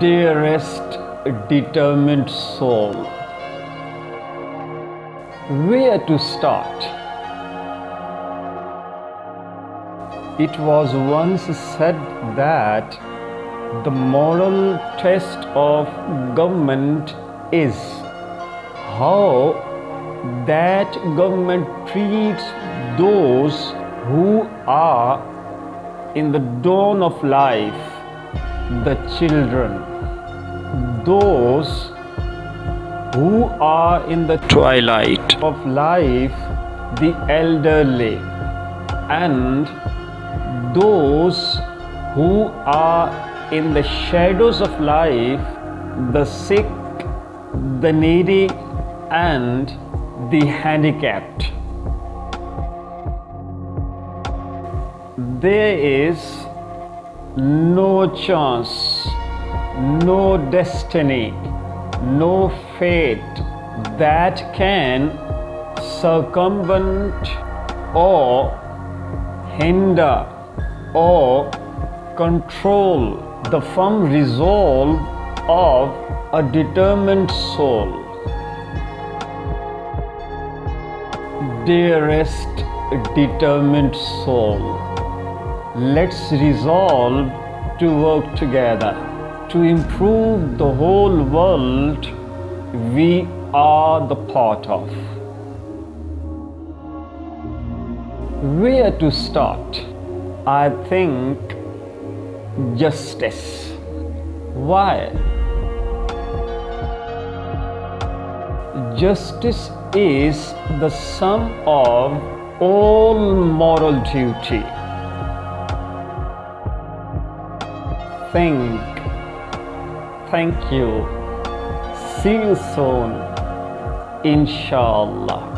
Dearest determined soul, where to start? It was once said that the moral test of government is how that government treats those who are in the dawn of life the children, those who are in the twilight. of life, the elderly, and those who are in the shadows of life, the sick, the needy, and the handicapped. There is no chance, no destiny, no fate that can circumvent or hinder or control the firm resolve of a determined soul. Dearest determined soul let's resolve to work together to improve the whole world we are the part of. Where to start? I think justice. Why? Justice is the sum of all moral duty. Think. Thank you. See you soon. Inshallah.